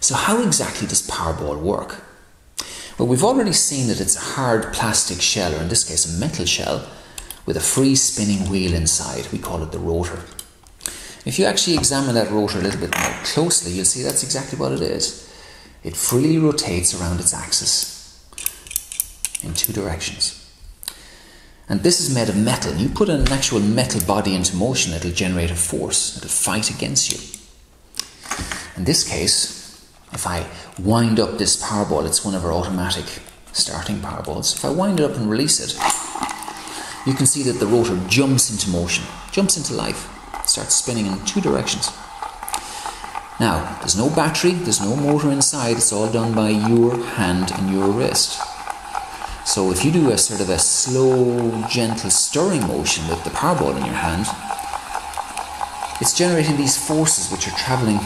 So, how exactly does Powerball work? Well, we've already seen that it's a hard plastic shell, or in this case, a metal shell, with a free spinning wheel inside. We call it the rotor. If you actually examine that rotor a little bit more closely, you'll see that's exactly what it is. It freely rotates around its axis in two directions. And this is made of metal. You put an actual metal body into motion, it'll generate a force, it'll fight against you. In this case, if I wind up this Powerball, it's one of our automatic starting Powerballs. If I wind it up and release it, you can see that the rotor jumps into motion, jumps into life, starts spinning in two directions. Now, there's no battery, there's no motor inside, it's all done by your hand and your wrist. So if you do a sort of a slow, gentle stirring motion with the Powerball in your hand, it's generating these forces which are travelling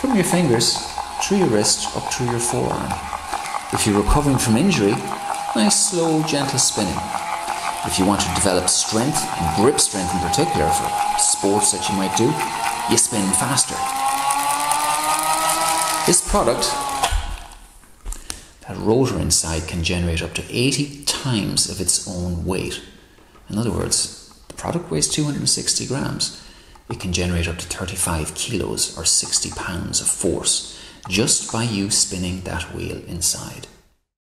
from your fingers through your wrist up through your forearm. If you're recovering from injury, nice slow, gentle spinning. If you want to develop strength and grip strength in particular for sports that you might do, you spin faster. This product that rotor inside can generate up to 80 times of its own weight. In other words, the product weighs 260 grams. It can generate up to 35 kilos or 60 pounds of force just by you spinning that wheel inside.